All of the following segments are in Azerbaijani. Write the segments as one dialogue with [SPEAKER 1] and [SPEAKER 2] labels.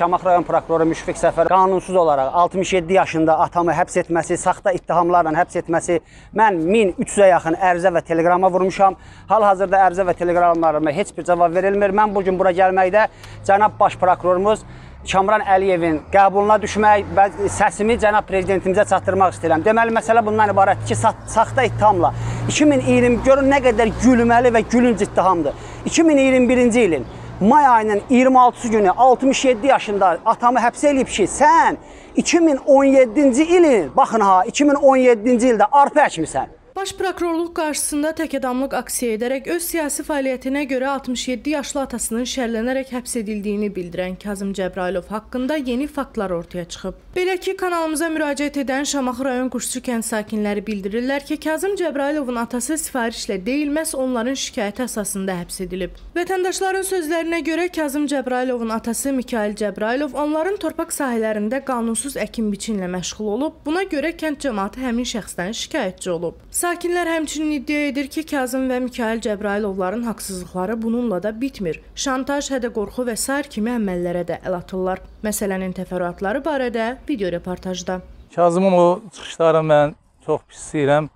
[SPEAKER 1] Şamaxı rayon prokuroru Müşfiq Səfər qanunsuz olaraq 67 yaşında atamı həbs etməsi, saxta ittihamlarla həbs etməsi, mən 1300-ə yaxın ərizə və teleqrama vurmuşam. Hal-hazırda ərizə və teleqramlarıma heç bir cavab verilmir. Mən bu gün bura gəlməkdə cənab baş prokurorumuz Kamran Əliyevin qəbuluna düşmək və səsimi cənab prezidentimizə çatdırmaq istəyirəm. Deməli məsələ bundan ibarətdir ki, sa saxta ittihamla 2020 görün nə qədər gülməli və gülünc ittihamdır. 2021-ci ilin may ayının 26-cı günü 67 yaşında atamı həbs eləyib ki, sən 2017-ci ilin, baxın ha, 2017-ci ildə arpa əkmisən.
[SPEAKER 2] Baş prokurorluq qarşısında təkadamlıq aksiya edərək öz siyasi fəaliyyətinə görə 67 yaşlı atasının şərlənərək həbs edildiyini bildirən Kazım Cəbrayılov haqqında yeni faktlar ortaya çıxıb. Belə ki, kanalımıza müraciət edən Şamaxı rayon Quşçu kənd sakinləri bildirirlər ki, Kazım Cəbrayılovun atası sifarişlə deyil, məhz onların şikayəti əsasında həbs edilib. Vətəndaşların sözlərinə görə Kazım Cəbrayılovun atası Mikail Cəbrayılov onların torpaq sahələrində qanunsuz əkin biçinlə məşğul olub. Buna görə kənd cəmaəti həmin şəxsdən şikayətçi olub. Sakinlər həmçinin iddia edir ki, Kazım və Mikail Cəbrayılovların haqsızlıqları bununla da bitmir. Şantaj, hədə-qorxu və sair kimi əməllərə də əl atırlar. Məsələnin təfərrüatları barədə video reportajda.
[SPEAKER 3] Kazımın o çıxışlarını mən çox pis istəyirəm.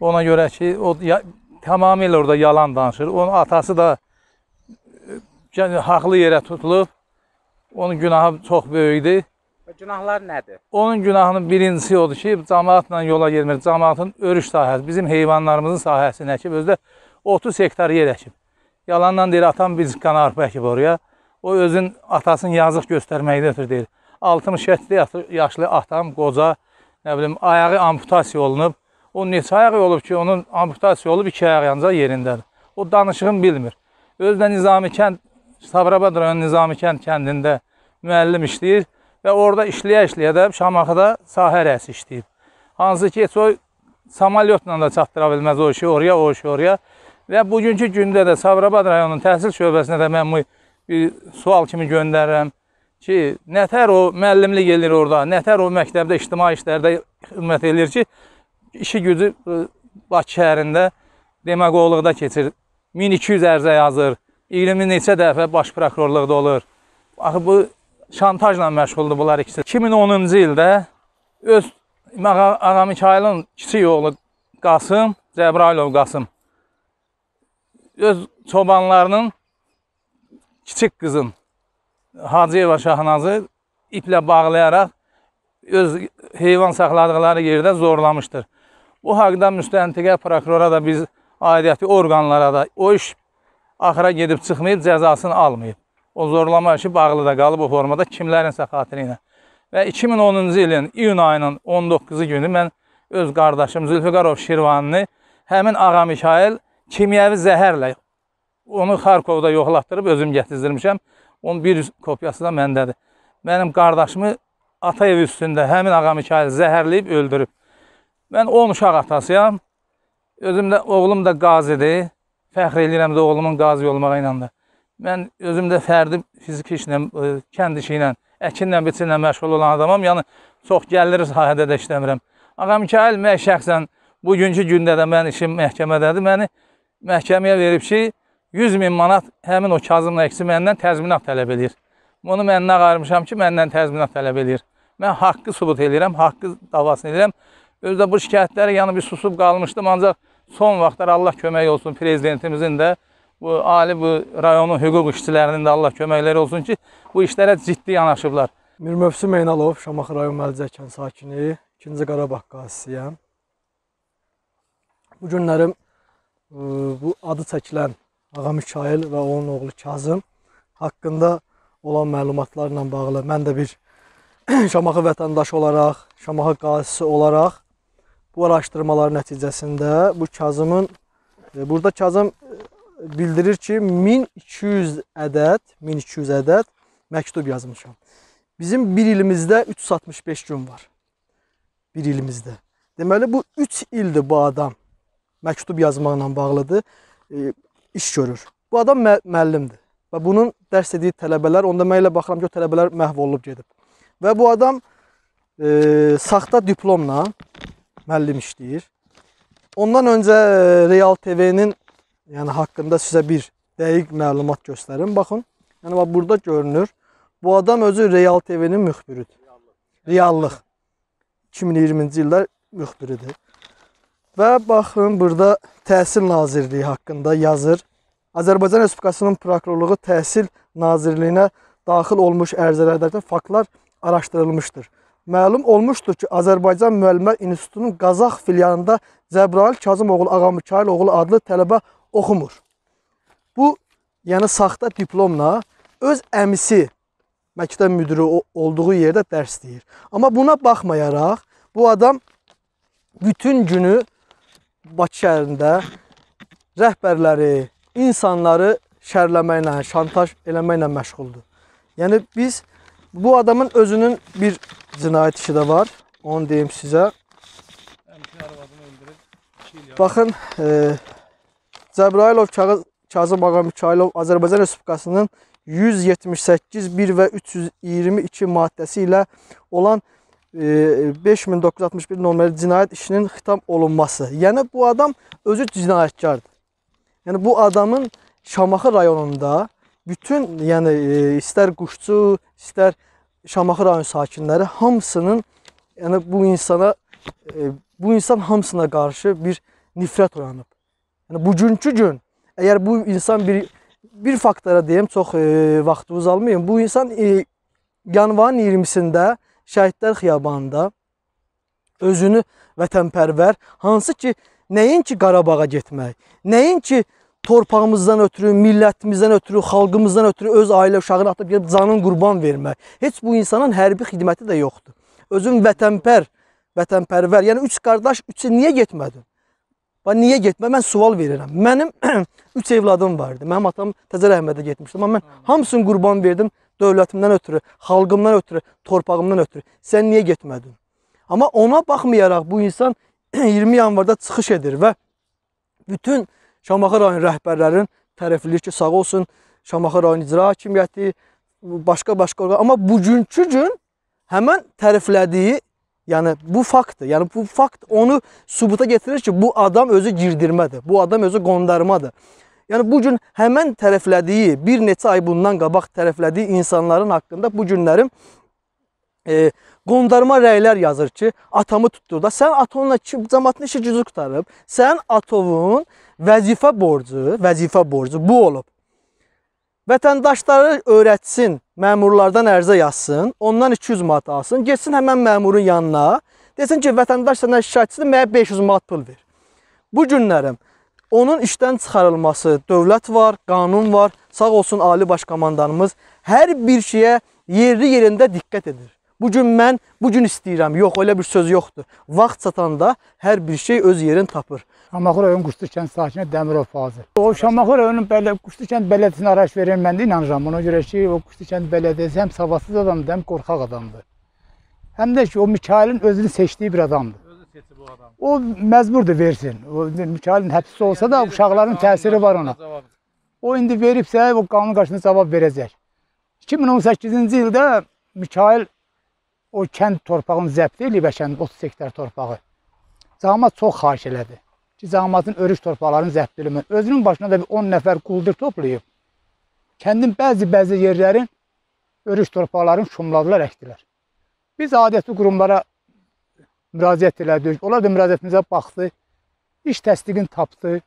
[SPEAKER 3] Ona görə ki, o ya, tamamilə orada yalan danışır. Onun atası da e, haqlı yerə tutulub. Onun günahı çox böyükdür.
[SPEAKER 1] Və günahlar nədir?
[SPEAKER 3] Onun günahının birincisi odur ki, cəmaatla yola gelmir. Cəmaatın örüş sahəsi, bizim heyvanlarımızın sahəsini əkib, özü də 30 hektar yer əkib. Yalandan deyir, atam biz qana arpa əkib oraya. O özün atasını yazıq göstərməkdə ötür deyir. 67 yaşlı atam, qoca, nə bilim, ayağı amputasiya olunub. O neçə ayağı olub ki, onun amputasiya olub, iki ayağı ancaq yerindədir. O danışığını bilmir. Özü də Nizami kənd, Sabrabad rayon Nizami kənd kəndində müəllim işləyir və orada işləyə-işləyə də Şamaxıda sahə rəisi işləyib. Hansı ki, o samalyotla da çatdıra bilməz o işi oraya, o işi oraya. Və bugünkü gündə də Sabrabad rayonunun təhsil şöbəsinə də mən bu bir sual kimi göndərirəm ki, nətər o müəllimlik eləyir orada, nətər o məktəbdə ictimai işlərdə xidmət eləyir ki, işi gücü Bakı şəhərində demagogluqda keçir. 1200 ərizə yazır, 20 neçə dəfə baş prokurorluqda olur. Axı bu şantajla məşğuldur bunlar ikisi. 2010-cu ildə öz Ağa, Mikailin kiçik oğlu Qasım, Cəbrailov Qasım öz çobanlarının kiçik qızın Hacıyeva Şahnazı iplə bağlayaraq öz heyvan saxladıqları yerdə zorlamışdır. Bu haqda müstəntiqə prokurora da biz aidiyyəti orqanlara da o iş axıra gedib çıxmayıb, cəzasını almayıb. O zorlama işi bağlı da qalıb o formada kimlərinsə xatiri ilə. Və 2010-cu ilin iyun ayının 19-u günü mən öz qardaşım Zülfüqarov Şirvanını həmin Ağa Mikail kimyəvi zəhərlə onu Xarkovda yoxlatdırıb özüm gətizdirmişəm. Onun bir kopyası da məndədir. Mənim qardaşımı Atayev üstündə həmin Ağa Mikail zəhərləyib öldürüb. Mən 10 uşaq atasıyam. Özüm də oğlum da qazidir. Fəxr edirəm də oğlumun qazi olmağı ilə də. Mən özüm də fərdi fiziki işlə, e, kənd işi ilə, əkinlə, biçinlə məşğul olan adamam. Yəni çox gəlir sahədə də işləmirəm. Ağa Mikail mən şəxsən bugünkü gündə də mən işim məhkəmədədir. Məni məhkəməyə verib ki, 100 min manat həmin o Kazımla əksi məndən təzminat tələb edir. Bunu məndən ağarmışam ki, məndən təzminat tələb edir. Mən haqqı sübut edirəm, haqqı davasını edirəm. Özdə bu şikayətləri yəni bir susub qalmışdım, ancaq son vaxtlar Allah kömək olsun prezidentimizin də, bu ali bu rayonun hüquq işçilərinin də Allah köməkləri olsun ki, bu işlərə ciddi yanaşıblar.
[SPEAKER 4] Mir Mövsüm Meynalov, Şamaxı rayon Məlicəkən sakini, 2-ci Qarabağ qazisiyəm. Bu günlərim bu adı çəkilən Ağa Mikail və onun oğlu Kazım haqqında olan məlumatlarla bağlı mən də bir Şamaxı vətəndaşı olaraq, Şamaxı qazisi olaraq bu araşdırmalar nəticəsində bu Kazımın e, burada Kazım bildirir ki 1200 ədəd, 1200 ədəd məktub yazmışam. Bizim bir ilimizdə 365 gün var. Bir ilimizdə. Deməli bu 3 ildir bu adam məktub yazmaqla bağlıdır. E, iş görür. Bu adam mə müəllimdir və bunun dərs dediyi tələbələr, onda mən elə baxıram ki, o tələbələr məhv olub gedib. Və bu adam e, saxta diplomla müəllim işləyir. Ondan öncə e, Real TV-nin yəni haqqında sizə bir dəqiq məlumat göstərim. Baxın. Yəni bax burada görünür. Bu adam özü Real TV-nin müxbiridir. Reallıq. 2020-ci illər müxbiridir. Və baxın burada Təhsil Nazirliyi haqqında yazır. Azərbaycan Respublikasının prokurorluğu Təhsil Nazirliyinə daxil olmuş ərizələrdə faktlar araşdırılmışdır. Məlum olmuşdur ki, Azərbaycan Müəllimlər İnstitutunun Qazax filialında Cəbrayıl Kazımoğlu Ağamikail oğlu adlı tələbə oxumur. Bu, yəni saxta diplomla öz əmisi məktəb müdiri o- olduğu yerdə dərs deyir. Amma buna baxmayaraq bu adam bütün günü Bakı şəhərində rəhbərləri, insanları şərləməklə, şantaj eləməklə məşğuldur. Yəni biz bu adamın özünün bir cinayət işi də var. Onu deyim sizə. Baxın, e, Cəbrayılov Kazım Ağa Mikailov Azərbaycan Respublikasının 178 1 və 322 maddəsi ilə olan e, 5961 nömrəli cinayət işinin xitam olunması. Yəni bu adam özü cinayətkardır. Yəni bu adamın Şamaxı rayonunda bütün yəni e, istər quşçu, istər Şamaxı rayon sakinləri hamısının yəni bu insana e, bu insan hamısına qarşı bir nifrət oyanıb. Yəni bugünkü gün əgər bu insan bir bir faktora deyim, çox e, vaxtınızı almayın. Bu insan e, yanvarın 20-sində Şəhidlər xiyabanında özünü vətənpərvər, hansı ki nəinki Qarabağa getmək, nəinki torpağımızdan ötürü, millətimizdən ötürü, xalqımızdan ötürü öz ailə uşağını atıb gedib canın qurban vermək. Heç bu insanın hərbi xidməti də yoxdur. Özün vətənpər, vətənpərvər. Yəni üç qardaş, üçü niyə getmədin? Bax niyə getmə? Mən sual verirəm. Mənim 3 evladım vardı. Mənim atam Təzə Rəhmətə getmişdi. Amma mən hamısını qurban verdim dövlətimdən ötürü, xalqımdan ötürü, torpağımdan ötürü. Sən niyə getmədin? Amma ona baxmayaraq bu insan 20 yanvarda çıxış edir və bütün Şamaxı rayon rəhbərlərin tərəfləyir ki, sağ olsun Şamaxı rayon icra hakimiyyəti, başqa-başqa orqan. Amma bugünkü gün həmən tərəflədiyi Yəni bu faktdır. Yəni bu fakt onu sübuta getirir ki, bu adam özü girdirmədir. Bu adam özü qondarmadır. Yəni bu gün həmən tərəflədiyi, bir neçə ay bundan qabaq tərəflədiyi insanların haqqında bu günlərim e, qondarma rəylər yazır ki, atamı tutdur da sən atonla cəmaatın işi gücü qutarıb. Sən atovun vəzifə borcu, vəzifə borcu bu olub. Vətəndaşları öyrətsin, məmurlardan ərizə yazsın, ondan 200 manat alsın, getsin həmən məmurun yanına, desin ki, vətəndaş səndən şikayətçidir, mənə 500 manat pul ver. Bu günlərim onun işdən çıxarılması, dövlət var, qanun var, sağ olsun Ali Baş Komandanımız hər bir şeyə yerli yerində diqqət edir. Bu gün mən bu gün istəyirəm. Yox, elə bir söz yoxdur. Vaxt çatanda hər bir şey öz yerini tapır.
[SPEAKER 5] Şamaxı rayon Quşlu kənd sakini Dəmirov Fazıl. O Şamaxı rayonun belə Quşlu kənd bələdiyyəsinə araş verən mən də inanıram. Ona görə ki, o Quşlu kənd bələdiyyəsi həm savadsız adamdır, həm qorxaq adamdır. Həm də ki, o Mikailin özünü seçdiyi bir adamdır.
[SPEAKER 3] Özü seçib o adam.
[SPEAKER 5] O məcburdur versin. O Mikailin həbsdə olsa da uşaqların təsiri var ona. O indi veribsə, o qanun qarşısında cavab verəcək. 2018-ci ildə Mikail o kənd torpağını zəbt eləyib, kənd 30 hektar torpağı. Cəmaət çox xahiş elədi ki, cəmaətin örüş torpaqlarını zəbt eləmək. Özünün başına da bir 10 nəfər quldur toplayıb. Kəndin bəzi-bəzi yerlərin örüş torpaqlarını şumladılar, əkdilər. Biz adəti qurumlara müraciət elədik. Onlar da müraciətimizə baxdı. İş təsdiqini tapdı.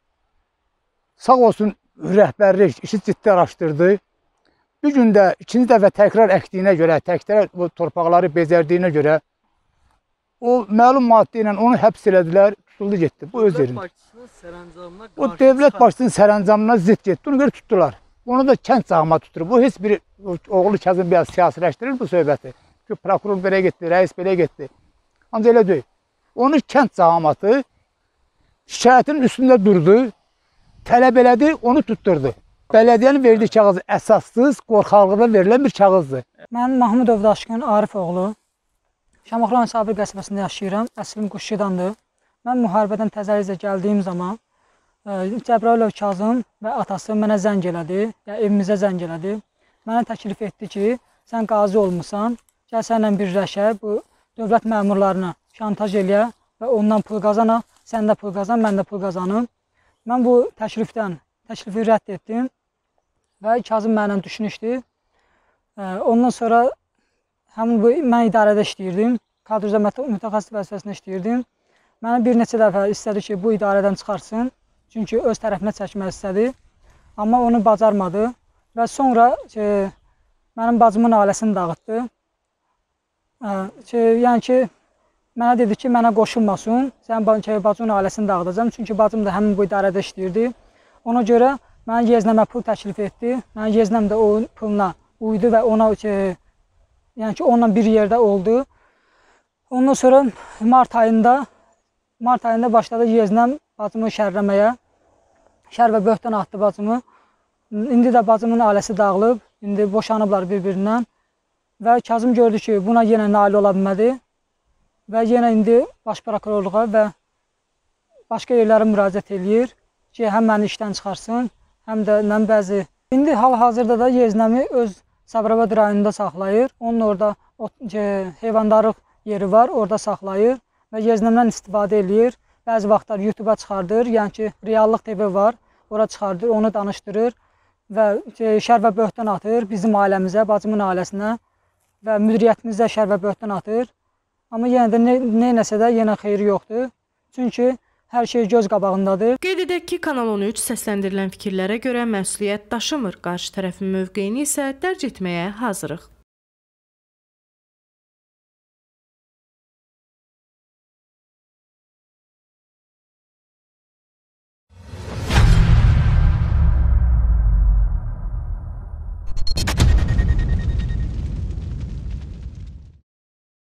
[SPEAKER 5] Sağ olsun rəhbərlik işi ciddi araşdırdı. Bir gün də ikinci dəfə təkrar əkdiyinə görə, təkrar bu torpaqları bezərdiyinə görə o məlum maddə ilə onu həbs elədilər, tutuldu getdi. Bu öz yerində. O dövlət başçısının sərəncamına zidd getdi. Ona görə tutdular. Onu da kənd cağıma tutur. Bu heç bir oğlu Kazım biraz siyasiləşdirir bu söhbəti. Ki prokuror belə getdi, rəis belə getdi. Ancaq elə deyil. Onu kənd cəmaatı şikayətin üstündə durdu, tələb elədi, onu tutturdu. Bələdiyyənin verdiyi kağız əsassız, qorxaqlıqdan verilən bir kağızdır.
[SPEAKER 6] Mən Mahmudov Daşkın Arif oğlu. Şamaxı rayon Sabir qəsəbəsində yaşayıram. Əslim Quşçudandır. Mən müharibədən təzəlicə gəldiyim zaman ə, Cəbrayılov Kazım və atası mənə zəng elədi, ya evimizə zəng elədi. Mənə təklif etdi ki, sən qazi olmusan, gəl səninlə birləşək, bu dövlət məmurlarına şantaj eləyə və ondan pul qazanaq, sən də pul qazan, mən də pul qazanım. Mən bu təklifdən, təklifi rədd etdim və Kazım mənlə düşünüşdü. Ondan sonra həmin bu mən idarədə işləyirdim. Kadr üzrə mütə- mütəxəssis vəzifəsində işləyirdim. Məni bir neçə dəfə istədi ki, bu idarədən çıxartsın. Çünki öz tərəfinə çəkmək istədi. Amma onu bacarmadı və sonra ki, mənim bacımın ailəsini dağıtdı. Ki, yəni ki, mənə dedi ki, mənə qoşulmasın. Sən ba- ki, bacımın ailəsini dağıdacam. Çünki bacım da həmin bu idarədə işləyirdi. Ona görə mənə yeznəmə pul təklif etdi. Mən yeznəm də o puluna uydu və ona ki, yəni ki, onunla bir yerdə oldu. Ondan sonra mart ayında mart ayında başladı yeznəm bacımı şərləməyə. Şər və böhtan atdı bacımı. İndi də bacımın ailəsi dağılıb, indi boşanıblar bir-birindən. Və Kazım gördü ki, buna yenə nail ola bilmədi. Və yenə indi baş prokurorluğa və başqa yerlərə müraciət eləyir ki, həm məni işdən çıxarsın, həm də mən bəzi İndi hal-hazırda da yeznəmi öz Sabirabad rayonunda saxlayır. Onun orada heyvandarlıq yeri var, orada saxlayır və yeznəmdən istifadə eləyir. Bəzi vaxtlar YouTube-a çıxardır, yəni ki, reallıq TV var, ora çıxardır, onu danışdırır və şər və böhtan atır bizim ailəmizə, bacımın ailəsinə və müdiriyyətimizə şər və böhtan atır. Amma yenə də nə, nə eləsə də yenə xeyri yoxdur. Çünki hər şey göz qabağındadır.
[SPEAKER 2] Qeyd edək ki, Kanal 13 səsləndirilən fikirlərə görə məsuliyyət daşımır. Qarşı tərəfin mövqeyini isə dərc etməyə hazırıq.